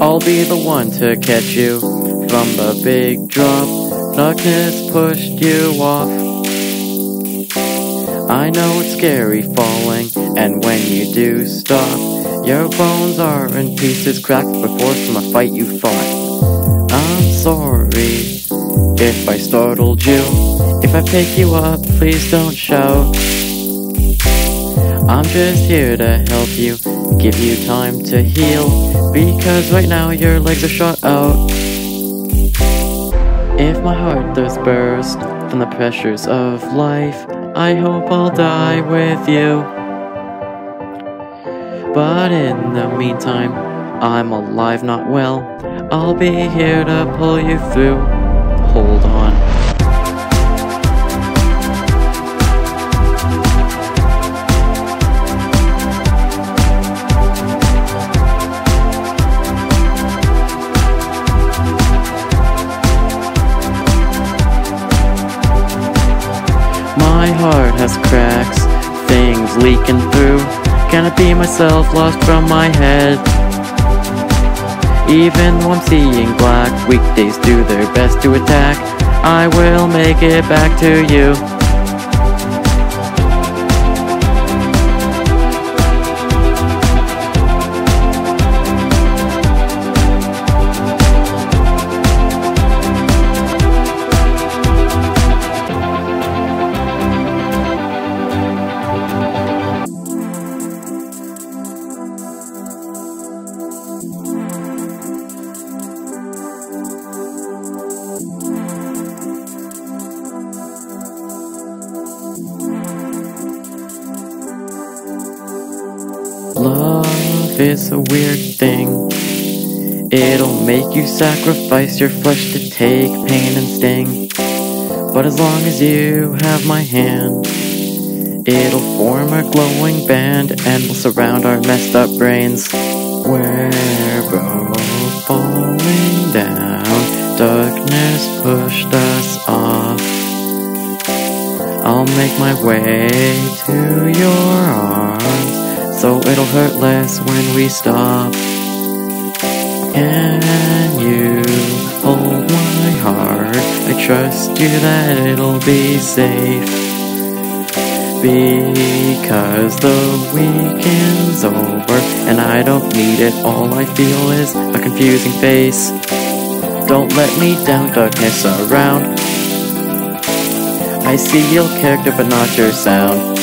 I'll be the one to catch you from the big drop. Darkness pushed you off. I know it's scary falling, and when you do stop, your bones are in pieces cracked before from a fight you fought. I'm sorry if I startled you. If I pick you up, please don't shout. I'm just here to help you, give you time to heal, because right now your legs are shot out. If my heart does burst from the pressures of life, I hope I'll die with you. But in the meantime, I'm alive, not well. I'll be here to pull you through. My heart has cracks, things leaking through. Cannot be myself, lost from my head. Even though I'm seeing black, weekdays do their best to attack. I will make it back to you. Love is a weird thing. It'll make you sacrifice your flesh to take pain and sting. But as long as you have my hand, it'll form a glowing band and will surround our messed up brains. We're both falling down, darkness pushed us off. I'll make my way to your arms, so it'll hurt less when we stop. Can you hold my heart? I trust you that it'll be safe. Because the weekend's over and I don't need it. All I feel is a confusing face. Don't let me down, darkness around. I see your character but not your sound.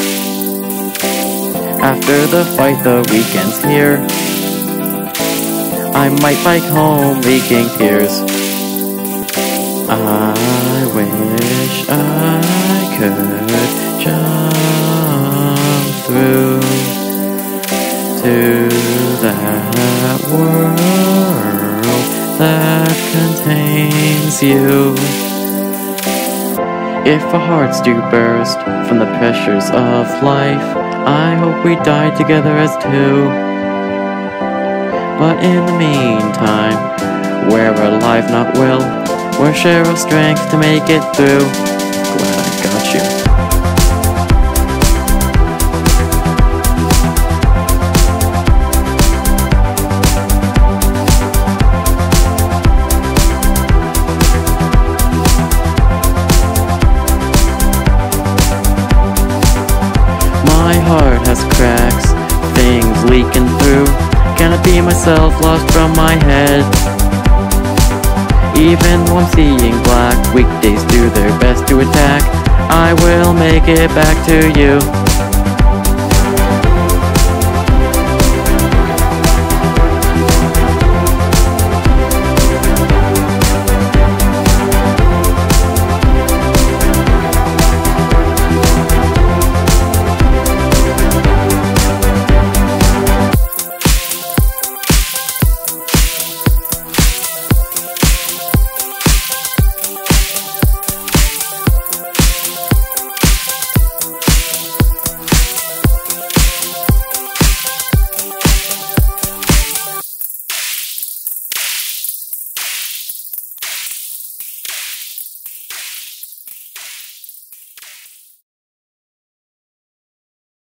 After the fight, the weekend's here. I might bike home leaking tears. I wish I could jump through to that world that contains you. If our hearts do burst from the pressures of life, I hope we die together as two. But in the meantime, we're alive, not will. We're share of strength to make it through. Glad I got you. Myself, lost from my head. Even I'm seeing black, weekdays do their best to attack. I will make it back to you.